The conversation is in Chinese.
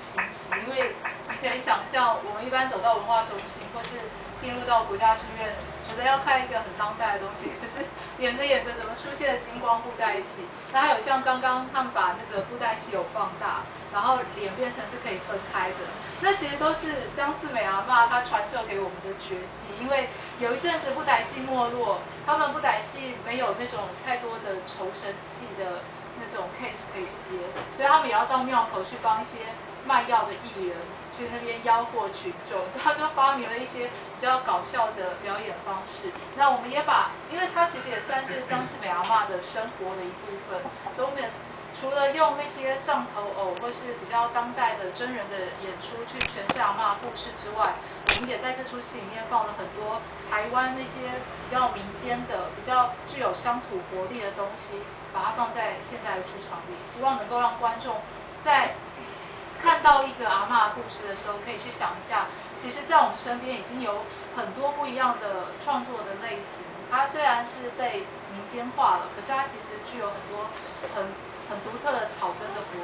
新奇，因为你可以想象，我们一般走到文化中心或是进入到国家剧院，觉得要看一个很当代的东西，可是演着演着怎么出现了金光布袋戏？那还有像刚刚他们把那个布袋戏有放大，然后脸变成是可以分开的，那其实都是江四美阿嬷她传授给我们的绝技。因为有一阵子布袋戏没落，他们不歹戏没有那种太多的仇神戏的。那种 case 可以接，所以他们也要到庙口去帮一些卖药的艺人去那边吆喝群众，所以他就发明了一些比较搞笑的表演方式。那我们也把，因为他其实也算是张四美阿妈的生活的一部分，所以我们也除了用那些杖头偶或是比较当代的真人的演出去诠释阿妈故事之外，我们也在这出戏里面放了很多台湾那些比较民间的、比较具有乡土活力的东西。把它放在现在的剧场里，希望能够让观众在看到一个阿嬷故事的时候，可以去想一下，其实，在我们身边已经有很多不一样的创作的类型。它虽然是被民间化了，可是它其实具有很多很很独特的草根的。